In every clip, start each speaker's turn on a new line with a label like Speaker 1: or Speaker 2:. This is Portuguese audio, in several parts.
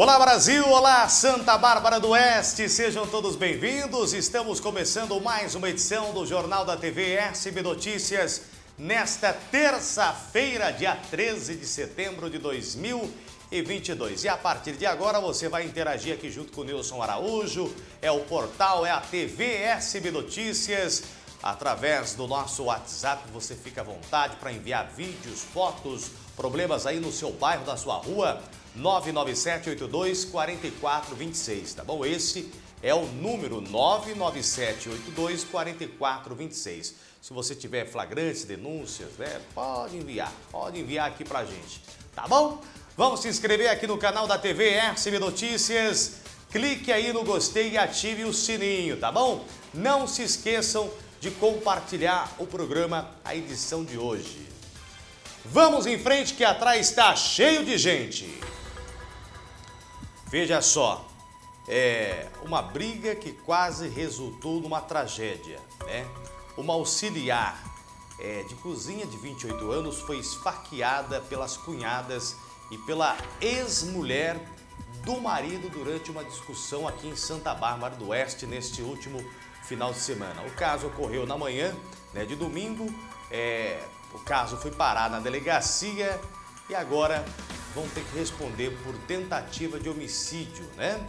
Speaker 1: Olá Brasil, olá Santa Bárbara do Oeste, sejam todos bem-vindos. Estamos começando mais uma edição do Jornal da TV SB Notícias nesta terça-feira, dia 13 de setembro de 2022. E a partir de agora você vai interagir aqui junto com o Nilson Araújo, é o portal, é a TV SB Notícias. Através do nosso WhatsApp você fica à vontade para enviar vídeos, fotos, problemas aí no seu bairro, na sua rua. 997824426, tá bom? Esse é o número 997824426. Se você tiver flagrantes, denúncias, né, pode enviar, pode enviar aqui pra gente, tá bom? Vamos se inscrever aqui no canal da TV RCB Notícias. Clique aí no gostei e ative o sininho, tá bom? Não se esqueçam de compartilhar o programa, a edição de hoje. Vamos em frente que atrás está cheio de gente. Veja só, é uma briga que quase resultou numa tragédia, né? Uma auxiliar é, de cozinha de 28 anos foi esfaqueada pelas cunhadas e pela ex-mulher do marido durante uma discussão aqui em Santa Bárbara do Oeste neste último final de semana. O caso ocorreu na manhã né, de domingo, é, o caso foi parar na delegacia e agora vão ter que responder por tentativa de homicídio, né?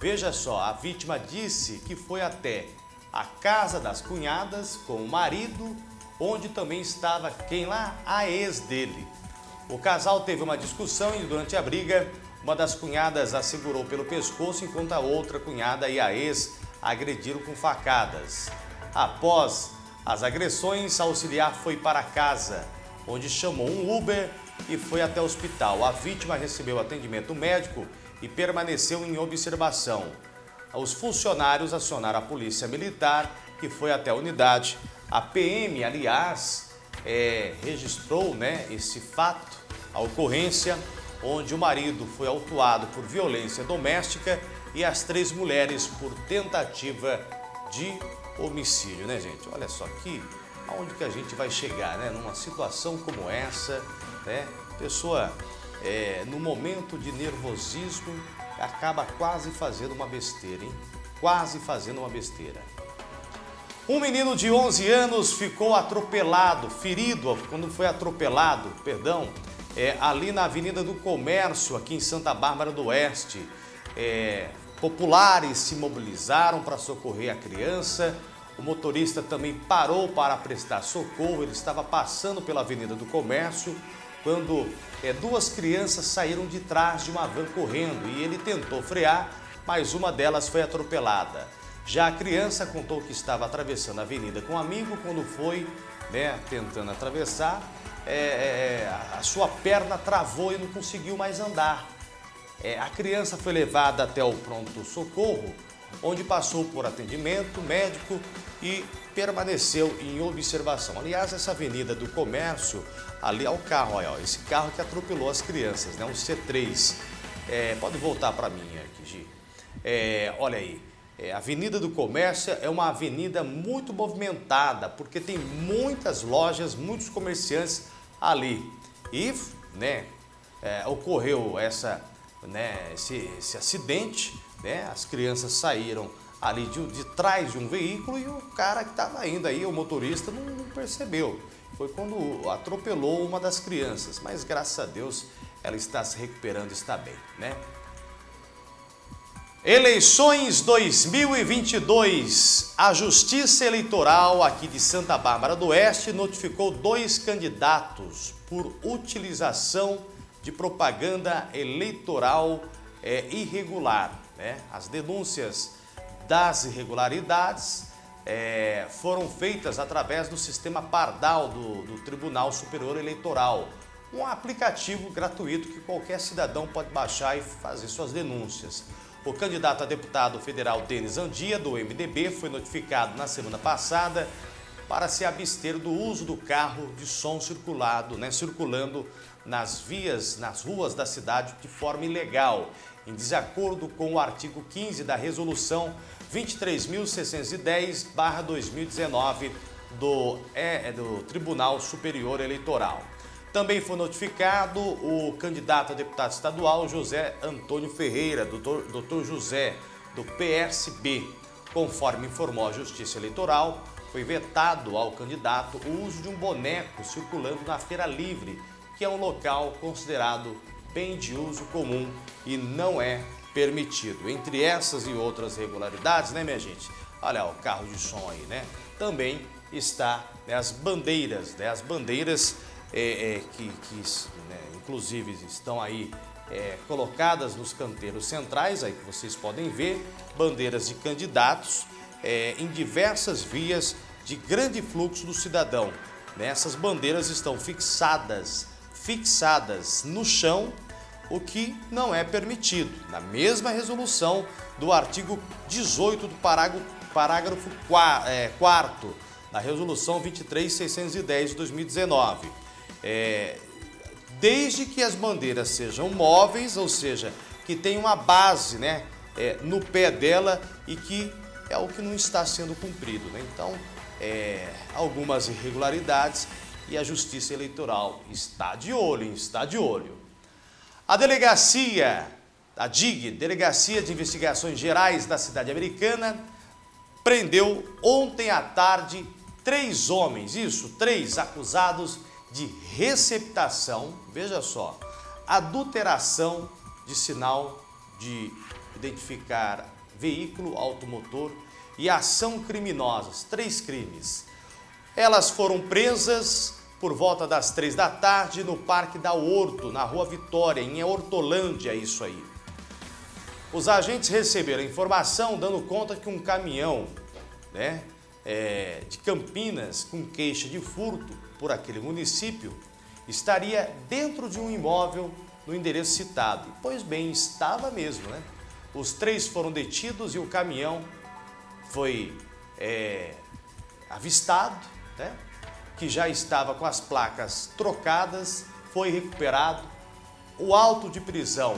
Speaker 1: Veja só, a vítima disse que foi até a casa das cunhadas com o marido, onde também estava quem lá? A ex dele. O casal teve uma discussão e durante a briga, uma das cunhadas a segurou pelo pescoço, enquanto a outra cunhada e a ex agrediram com facadas. Após as agressões, a auxiliar foi para casa, onde chamou um Uber e foi até o hospital. A vítima recebeu atendimento médico e permaneceu em observação. Os funcionários acionaram a polícia militar, que foi até a unidade. A PM, aliás, é, registrou né, esse fato, a ocorrência, onde o marido foi autuado por violência doméstica e as três mulheres por tentativa de homicídio, né, gente? Olha só aqui, aonde que a gente vai chegar, né? Numa situação como essa, né? Pessoa, é, no momento de nervosismo, acaba quase fazendo uma besteira, hein? Quase fazendo uma besteira. Um menino de 11 anos ficou atropelado, ferido, quando foi atropelado, perdão, é, ali na Avenida do Comércio, aqui em Santa Bárbara do Oeste. É, populares se mobilizaram para socorrer a criança. O motorista também parou para prestar socorro. Ele estava passando pela Avenida do Comércio quando é, duas crianças saíram de trás de uma van correndo e ele tentou frear, mas uma delas foi atropelada. Já a criança contou que estava atravessando a avenida com um amigo quando foi né, tentando atravessar, é, é, a sua perna travou e não conseguiu mais andar. É, a criança foi levada até o pronto-socorro, onde passou por atendimento médico e permaneceu em observação. Aliás, essa avenida do comércio, ali é o carro, olha, esse carro que atropelou as crianças, né? um C3. É, pode voltar para mim aqui, Gi. É, olha aí, é, Avenida do Comércio é uma avenida muito movimentada, porque tem muitas lojas, muitos comerciantes ali. E né, é, ocorreu essa, né, esse, esse acidente, né, as crianças saíram ali de, de trás de um veículo e o cara que estava indo aí, o motorista, não, não percebeu. Foi quando atropelou uma das crianças, mas graças a Deus ela está se recuperando, está bem, né? Eleições 2022. A Justiça Eleitoral aqui de Santa Bárbara do Oeste notificou dois candidatos por utilização de propaganda eleitoral é, irregular. Né? As denúncias das irregularidades é, foram feitas através do sistema Pardal do, do Tribunal Superior Eleitoral, um aplicativo gratuito que qualquer cidadão pode baixar e fazer suas denúncias. O candidato a deputado federal Denis Andia, do MDB, foi notificado na semana passada para se abster do uso do carro de som circulado, né, circulando nas vias, nas ruas da cidade de forma ilegal, em desacordo com o artigo 15 da Resolução 23.610-2019 do, é, é, do Tribunal Superior Eleitoral. Também foi notificado o candidato a deputado estadual José Antônio Ferreira, doutor, doutor José, do PSB. Conforme informou a Justiça Eleitoral, foi vetado ao candidato o uso de um boneco circulando na Feira Livre, que é um local considerado bem de uso comum e não é permitido. Entre essas e outras regularidades, né, minha gente? Olha o carro de som aí, né? Também está né, as bandeiras, né? As bandeiras é, é, que, que né, inclusive estão aí é, colocadas nos canteiros centrais, aí que vocês podem ver, bandeiras de candidatos é, em diversas vias de grande fluxo do cidadão. Essas bandeiras estão fixadas, fixadas no chão, o que não é permitido. Na mesma resolução do artigo 18 do parágrafo, parágrafo 4 é, da resolução 23610 de 2019. É, desde que as bandeiras sejam móveis, ou seja, que tenham uma base né, é, no pé dela e que é o que não está sendo cumprido. Né? Então, é, algumas irregularidades e a Justiça Eleitoral está de olho, está de olho. A delegacia, a DIG, Delegacia de Investigações Gerais da Cidade Americana, prendeu ontem à tarde três homens, isso, três acusados de receptação, veja só, adulteração de sinal de identificar veículo automotor e ação criminosas, três crimes. Elas foram presas por volta das três da tarde no Parque da Horto, na Rua Vitória, em Hortolândia, isso aí. Os agentes receberam informação dando conta que um caminhão né, é, de Campinas com queixa de furto por aquele município estaria dentro de um imóvel no endereço citado. Pois bem, estava mesmo, né? Os três foram detidos e o caminhão foi é, avistado, né? que já estava com as placas trocadas, foi recuperado. O auto de prisão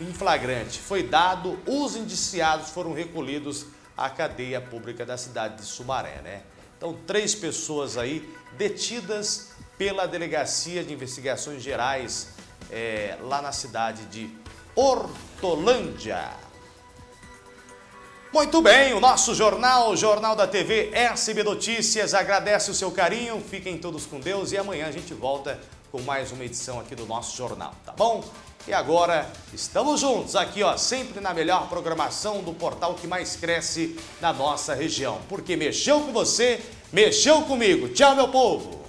Speaker 1: em flagrante foi dado, os indiciados foram recolhidos à cadeia pública da cidade de Sumaré, né? Então, três pessoas aí detidas pela Delegacia de Investigações Gerais é, lá na cidade de Hortolândia. Muito bem, o nosso jornal, o Jornal da TV SB Notícias, agradece o seu carinho, fiquem todos com Deus e amanhã a gente volta com mais uma edição aqui do nosso jornal, tá bom? E agora estamos juntos aqui, ó, sempre na melhor programação do portal que mais cresce na nossa região. Porque mexeu com você, mexeu comigo. Tchau, meu povo!